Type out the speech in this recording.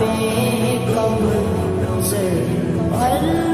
Bobby, come with me.